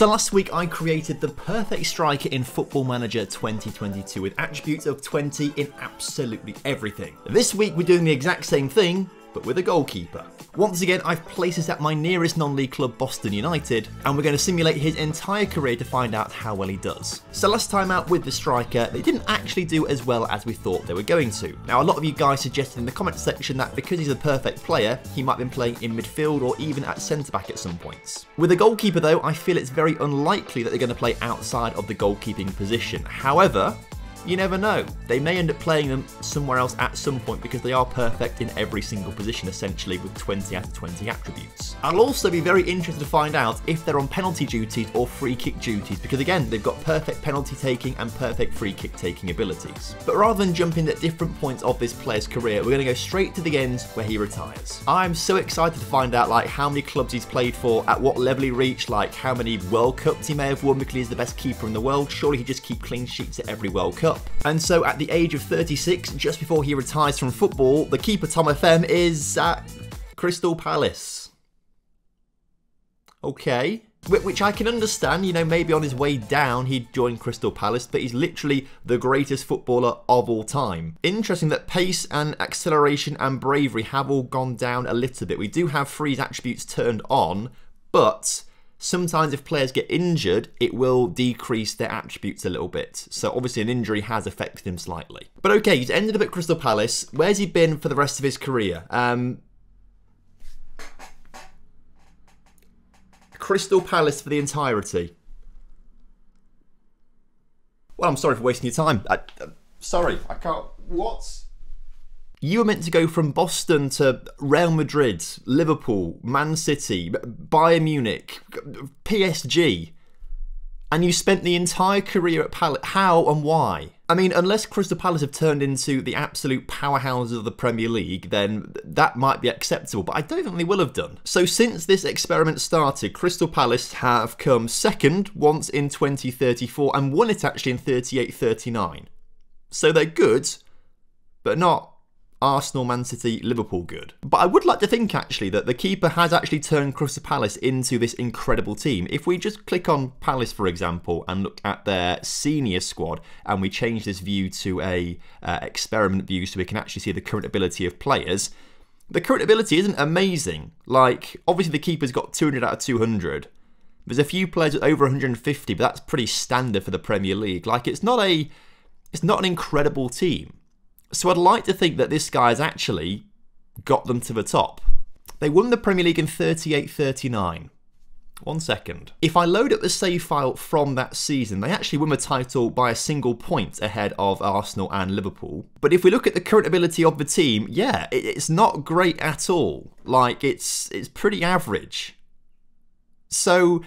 So last week I created the perfect striker in Football Manager 2022 with attributes of 20 in absolutely everything. This week we're doing the exact same thing, but with a goalkeeper. Once again, I've placed this at my nearest non-league club, Boston United, and we're going to simulate his entire career to find out how well he does. So last time out with the striker, they didn't actually do as well as we thought they were going to. Now, a lot of you guys suggested in the comment section that because he's a perfect player, he might have been playing in midfield or even at centre-back at some points. With a goalkeeper though, I feel it's very unlikely that they're going to play outside of the goalkeeping position. However, you never know. They may end up playing them somewhere else at some point because they are perfect in every single position essentially with 20 out of 20 attributes. I'll also be very interested to find out if they're on penalty duties or free kick duties because again they've got perfect penalty taking and perfect free kick taking abilities. But rather than jumping at different points of this player's career we're going to go straight to the end where he retires. I'm so excited to find out like how many clubs he's played for, at what level he reached, like how many World Cups he may have won because he's the best keeper in the world. Surely he just keep clean sheets at every World Cup. And so at the age of 36, just before he retires from football, the keeper Tom FM is at Crystal Palace. Okay. Which I can understand, you know, maybe on his way down he'd join Crystal Palace, but he's literally the greatest footballer of all time. Interesting that pace and acceleration and bravery have all gone down a little bit. We do have Freeze attributes turned on, but sometimes if players get injured, it will decrease their attributes a little bit. So obviously an injury has affected him slightly. But okay, he's ended up at Crystal Palace. Where's he been for the rest of his career? Um, Crystal Palace for the entirety. Well, I'm sorry for wasting your time. I, uh, sorry, I can't. What? You were meant to go from Boston to Real Madrid, Liverpool, Man City, Bayern Munich, PSG, and you spent the entire career at Palace. How and why? I mean, unless Crystal Palace have turned into the absolute powerhouses of the Premier League, then that might be acceptable, but I don't think they will have done. So since this experiment started, Crystal Palace have come second once in 2034 and won it actually in 38-39. So they're good, but not Arsenal, Man City, Liverpool good. But I would like to think actually that the keeper has actually turned Crystal Palace into this incredible team. If we just click on Palace, for example, and look at their senior squad, and we change this view to a uh, experiment view so we can actually see the current ability of players, the current ability isn't amazing. Like, obviously the keeper's got 200 out of 200. There's a few players with over 150, but that's pretty standard for the Premier League. Like, it's not a, it's not an incredible team. So I'd like to think that this guy's actually got them to the top. They won the Premier League in 38-39. One second. If I load up the save file from that season, they actually won the title by a single point ahead of Arsenal and Liverpool. But if we look at the current ability of the team, yeah, it's not great at all. Like, it's, it's pretty average. So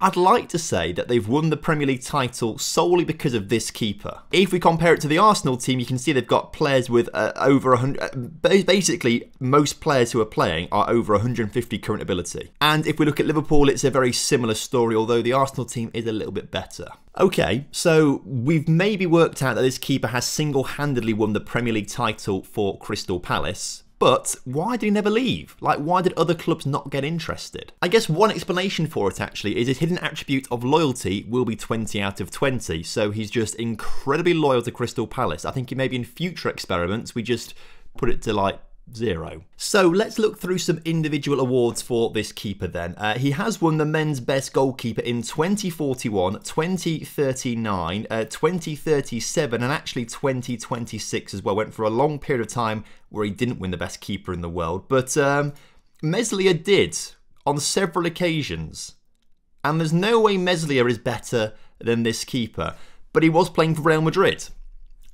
I'd like to say that they've won the Premier League title solely because of this keeper. If we compare it to the Arsenal team, you can see they've got players with uh, over 100. Uh, basically, most players who are playing are over 150 current ability. And if we look at Liverpool, it's a very similar story, although the Arsenal team is a little bit better. Okay, so we've maybe worked out that this keeper has single handedly won the Premier League title for Crystal Palace. But why did he never leave? Like, why did other clubs not get interested? I guess one explanation for it actually is his hidden attribute of loyalty will be 20 out of 20, so he's just incredibly loyal to Crystal Palace. I think maybe in future experiments we just put it to like zero. So let's look through some individual awards for this keeper then. Uh, he has won the men's best goalkeeper in 2041, 2039, uh, 2037 and actually 2026 as well. Went for a long period of time where he didn't win the best keeper in the world. But um, Meslier did on several occasions. And there's no way Meslier is better than this keeper. But he was playing for Real Madrid.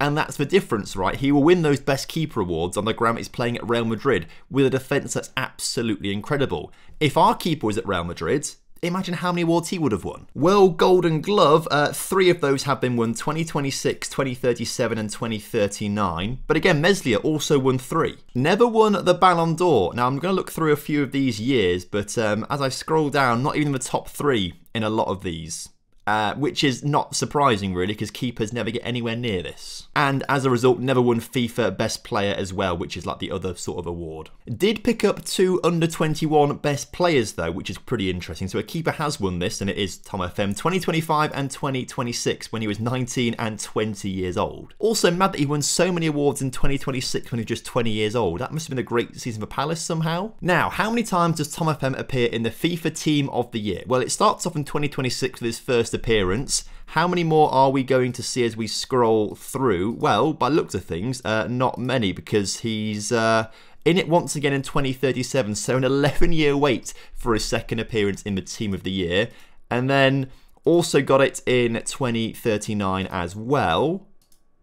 And that's the difference, right? He will win those best keeper awards on the ground he's playing at Real Madrid with a defence that's absolutely incredible. If our keeper was at Real Madrid, imagine how many awards he would have won. World Golden Glove, uh, three of those have been won 2026, 2037, and 2039. But again, Meslier also won three. Never won the Ballon d'Or. Now, I'm going to look through a few of these years, but um, as I scroll down, not even the top three in a lot of these. Uh, which is not surprising really because keepers never get anywhere near this. And as a result, never won FIFA Best Player as well, which is like the other sort of award. Did pick up two under 21 Best Players though, which is pretty interesting. So a keeper has won this, and it is Tom FM 2025 and 2026 when he was 19 and 20 years old. Also, mad that he won so many awards in 2026 when he was just 20 years old. That must have been a great season for Palace somehow. Now, how many times does Tom FM appear in the FIFA Team of the Year? Well, it starts off in 2026 with his first appearance. How many more are we going to see as we scroll through? Well, by looks of things, uh, not many because he's. Uh, in it once again in 2037, so an 11 year wait for his second appearance in the Team of the Year. And then also got it in 2039 as well.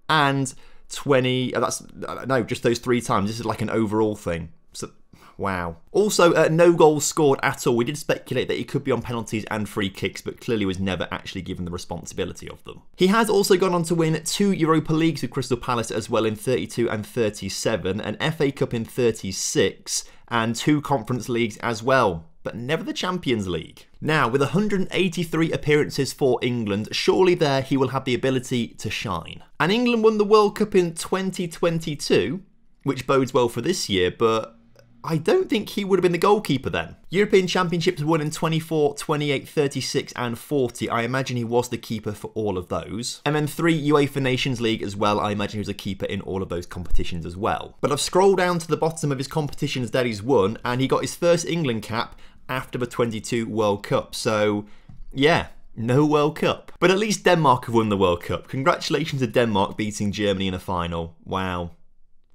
And 20, that's, no, just those three times. This is like an overall thing. So Wow. Also, uh, no goals scored at all. We did speculate that he could be on penalties and free kicks, but clearly was never actually given the responsibility of them. He has also gone on to win two Europa Leagues with Crystal Palace as well in 32 and 37, an FA Cup in 36, and two Conference Leagues as well but never the Champions League. Now, with 183 appearances for England, surely there he will have the ability to shine. And England won the World Cup in 2022, which bodes well for this year, but I don't think he would have been the goalkeeper then. European Championships won in 24, 28, 36 and 40. I imagine he was the keeper for all of those. And then three UEFA Nations League as well. I imagine he was a keeper in all of those competitions as well. But I've scrolled down to the bottom of his competitions that he's won and he got his first England cap after the 22 World Cup. So yeah, no World Cup. But at least Denmark have won the World Cup. Congratulations to Denmark beating Germany in a final. Wow.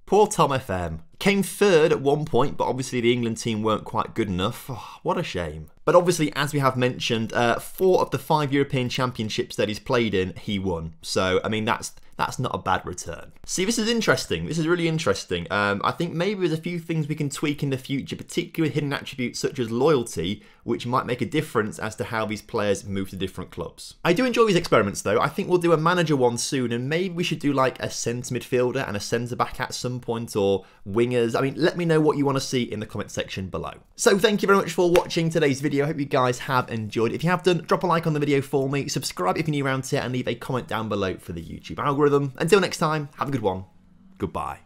Poor Tom FM. Came third at one point, but obviously the England team weren't quite good enough. Oh, what a shame. But obviously, as we have mentioned, uh, four of the five European Championships that he's played in, he won. So, I mean, that's that's not a bad return. See, this is interesting. This is really interesting. Um, I think maybe there's a few things we can tweak in the future, particularly hidden attributes such as loyalty, which might make a difference as to how these players move to different clubs. I do enjoy these experiments though. I think we'll do a manager one soon, and maybe we should do like a centre midfielder and a centre back at some point, or wingers. I mean, let me know what you want to see in the comment section below. So thank you very much for watching today's video. I hope you guys have enjoyed. If you have done, drop a like on the video for me, subscribe if you're new around here, and leave a comment down below for the YouTube algorithm algorithm. Until next time, have a good one. Goodbye.